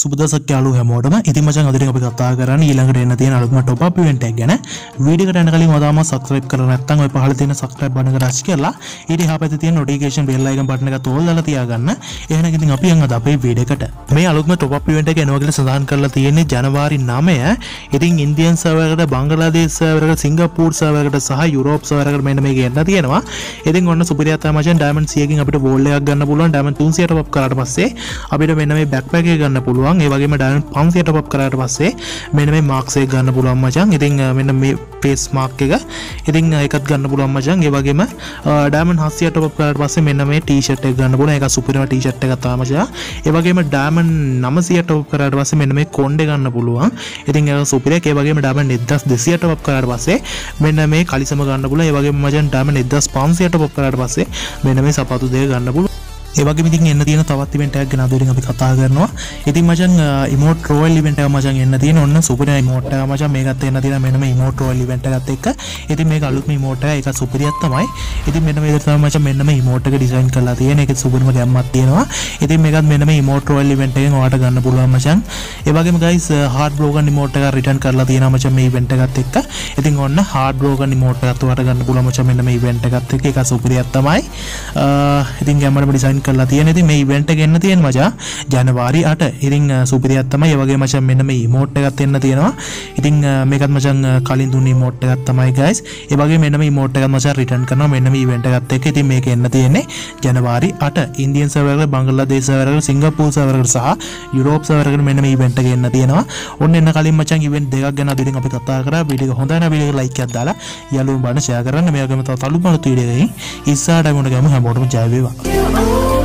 සුබදසක් යාලු හැමෝටම. ඉතින් මචං අද ඉතින් අපි කතා කරන්නේ ඊළඟට එන්න තියෙන අලුත්ම top up event එක ගැන. වීඩියෝ එකට යන කලින් ඔයාලම subscribe කරලා නැත්නම් ඔය පහළ තියෙන subscribe button එක රච් කරලා ඊට එහා පැත්තේ තියෙන notification bell icon button එක තෝල්ලා තියාගන්න. එහෙනම් ඉතින් අපි යන් අද අපේ වීඩියෝ එකට. මේ අලුත්ම top up event එක එනවා කියලා සඳහන් කරලා තියෙන්නේ ජනවාරි 9 ඉතින් ඉන්දියන් සර්වර් එකට බංගලාදේශ සර්වර් එකට සිංගප්පූර් සර්වර් එකට සහ යුරෝප් සර්වර් එකට මෙන්න මේක එන්න තියෙනවා. ඉතින් ඔන්න සුපිරියා තමයි මචං diamond 100 කින් අපිට wall එකක් ගන්න පුළුවන්. diamond 300 top up කරාට පස්සේ අපිට මෙන්න මේ backpack එක ගන්න පුළුවන්. ඒ වගේම diamond 500 top up කරාට පස්සේ මෙන්න මේ marks එක ගන්න පුළුවන් මචං. ඉතින් අ, මෙන්න මේ face mark එක. ඉතින් අ, ඒකත් ගන්න පුළුවන් මචං. ඒ වගේම අ, diamond 700 top up කරාට පස්සේ මෙන්න මේ t-shirt එක ගන්න පුළුවන්. ඒක සුපිරිම t-shirt එකක් තමයි මචං. ඒ වගේම diamond 900 top up කරාට පස්සේ මෙන්න මේ කොණ්ඩේ ගන්න පුළුවන්. ඉතින් ඒක සුපිරියක් ඒ වගේම diamond 1200 top up කරාට පස්සේ මෙන්න මේ කලිසම ගන්න පුළුවන්. ඒ වගේම මචං diamond 1500 top up කරාට පස්සේ මෙන්න මේ සපත්තු දෙක ගන්න පුළුවන්. ඒවගේ ඉතින් එන්න තියෙන තවත් ඉවෙන්ට් එකක් ගැන අද ඉතින් අපි කතා කරනවා. ඉතින් මචං ඉමෝට් රෝයල් ඉවෙන්ට් එක මචං එන්න තියෙන ඔන්න සුපිරි ඉමෝට් එක මචං මේකත් එන්න තියෙන මෙන්න මේ ඉමෝට් රෝයල් ඉවෙන්ට් එකත් එක්ක. ඉතින් මේක අලුත්ම ඉමෝට් එක ඒක සුපිරියක් තමයි. ඉතින් මෙන්න මේ විදිහට තමයි මචං මෙන්න මේ ඉමෝට් එක ඩිසයින් කරලා තියෙන. ඒකේ සුපිරිම ගැම්මක් තියෙනවා. ඉතින් මේකත් මෙන්න මේ ඉමෝට් රෝයල් ඉවෙන්ට් එකෙන් ඔයාලට ගන්න පුළුවන් මචං. ඒ වගේම guys hard broken ඉමෝට් එක රිටර්න් කරලා තියෙනවා මචං මේ ඉවෙන්ට් එකත් එක්ක. ඉතින් ඔන්න hard broken ඉමෝට් එකත් ඔයාලට ගන්න පුළුවන් මචං මෙන්න මේ ඉවෙන්ට් එකත් එක්ක. ඒක සුපිරියක් තමයි. අ, ඉතින් ගැම්මටම ඩිසයින් කරලා තියෙන. ඉතින් මේ ඉවෙන්ට් එක එන්න තියෙන මචං ජනවාරි 8. ඉතින් අ, සුපිරියක් තමයි. ඒ වගේ මචං මෙන්න මේ ඉමෝට් එකත් එන්න තියෙනවා. ඉතින් අ, මේකත් මචං අ, කලින් දුන්න ඉමෝට් එකක් තමයි guys. ඒ වගේ මෙන්න මේ ඉමෝට් එකත් මචං රිටර්න් කරනවා මෙන්න මේ ඉවෙන්ට් එකත් එක්ක. ඉතින් මේක එන්න තියෙන්නේ ජනවාරි 8. ඉන්දියන් සර්වර් එක, බංග්ලාදේශ සර්වර් එක, සිංගප්පූර් සර්වර් එක සහ යුරෝප් සර්වර් එකට මෙන්න මේ ඉවෙන්ට් එක එන්න තියෙනවා. ඔන්න එන්න කලින් මචං ඉවෙන්ට් දෙකක් ගැන අද ඉතින් අපි කතා කරා. වීඩියෝ එක හොඳයි නම් වීඩියෝ එක ලයික් එකක් දාලා යාළුවෝ බලන්න ෂෙයා කරන්න. මේ වගේම තවත් අලුත් අලුත් වීඩියෝ එකකින් ඉස්සරහට ගමු හැමෝටම ජය වේවා.